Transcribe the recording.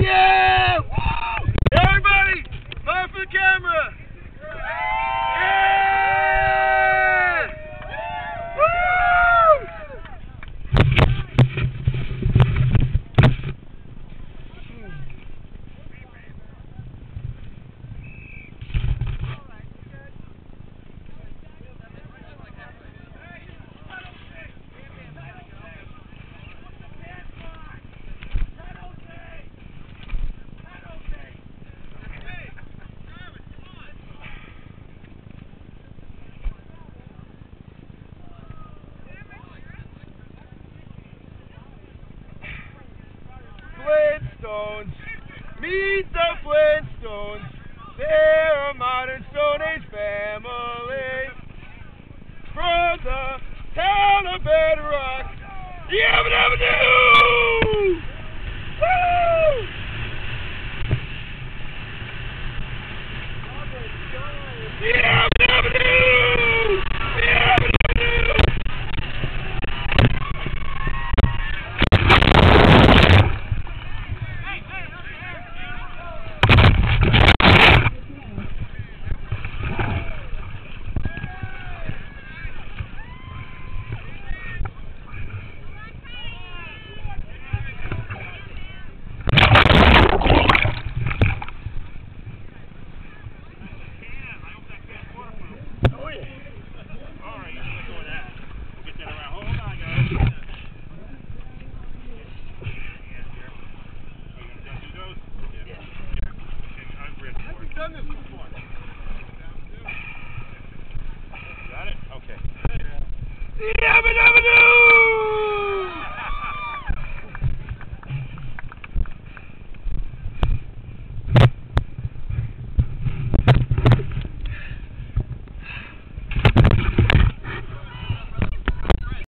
Yeah! Woo! Everybody, smile for the camera. Yeah! Woo! Flintstones. Meet the Flintstones. They're a modern Stone Age family. From the town of Bedrock. Yabba dabba doo! Woo! Yeah! done this before. Got it? Okay. Yeah,